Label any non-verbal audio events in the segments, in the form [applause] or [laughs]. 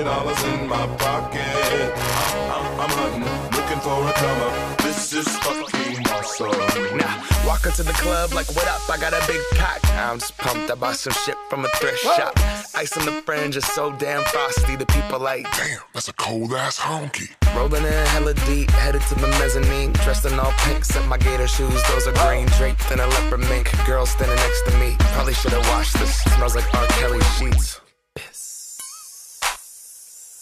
twenty dollars in my pocket. I'm, I'm, hunting, looking for a come up. This is fucking awesome. Now, walk into the club like, what up? I got a big cock. I'm just pumped. I bought some shit from a thrift shop. Ice on the fringe is so damn frosty. The people like, Damn, that's a cold ass honky. rolling in hella deep, headed to the mezzanine. Dressed in all pink, except my gator shoes. Those are green, draped in a leopard mink. Girl standing next to me. Probably should have washed this. Smells like R. Kelly sheets.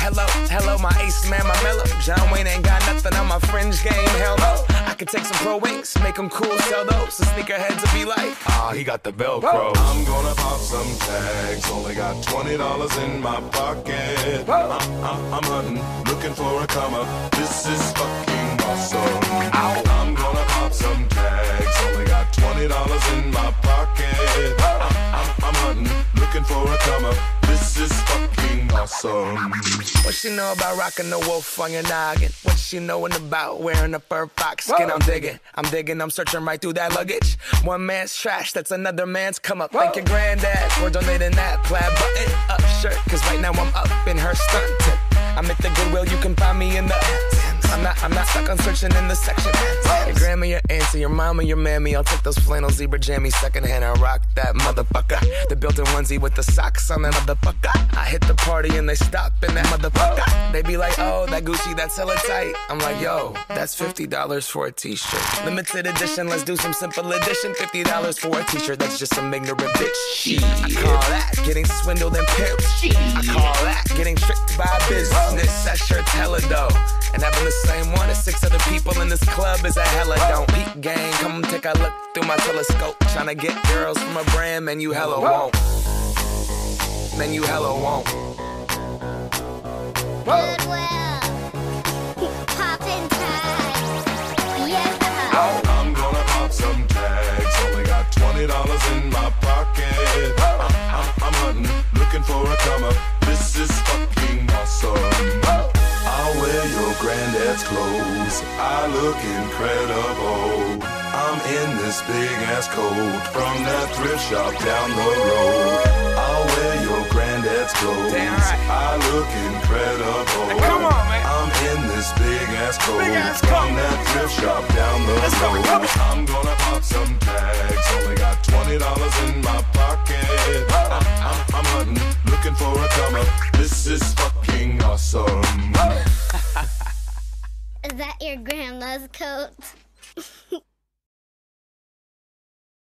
Hello, hello, my ace man, my mellow. John Wayne ain't got nothing on my fringe game. Hell no. I could take some pro wings, make them cool, sell those. The sneakerheads will be like, ah, he got the Velcro. I'm gonna pop some tags. Only got twenty dollars in my pocket. I'm, I'm, I'm hunting, looking for a come up. This is fucking awesome. What she know about rocking the wolf on your noggin? What she knowin' about wearing a fur fox skin? I'm digging, I'm digging, I'm searching right through that luggage. One man's trash, that's another man's come up. Thank your granddad for donating that plaid button up shirt. Cause right now I'm up in her stunting. I'm at the Goodwill, you can find me in the. I'm not, I'm not stuck on searching in the section. Your grandma, your auntie, your mama, your mammy. I'll take those flannel zebra jammies secondhand and rock that motherfucker. The built-in onesie with the socks on that motherfucker. I hit the party and they stop in that motherfucker. They be like, oh, that Gucci, that's hella tight. I'm like, yo, that's $50 for a t-shirt. Limited edition, let's do some simple edition. $50 for a t-shirt, that's just some ignorant bitch. Shit. I call that getting swindled and pimped. I call that getting tricked by business. That shirt's hella dope. And having the same one as six other people in this club is a hella don't. Peak gang, come take a look through my telescope. Tryna get girls from a brand, man, you hella won't. Man, you hella won't. Goodwill. Poppin' tags. Yeah. I'm gonna pop some tags. Only got twenty dollars in my pocket. I'm, I'm, I'm hunting, looking for a come up. This is fucking awesome. I'll wear your granddad's clothes. I look incredible. I'm in this big ass coat from that thrift shop down the road. I'll wear your granddad's clothes. Right. I look incredible. come on, man. I'm in this big ass coat Big ass from that thrift shop down the Let's road. I'm gonna pop some tags. Only got twenty dollars in my pocket. I'm, I'm, I'm hunting, looking for a come up. This is fucking awesome. Is that your grandma's coat? [laughs]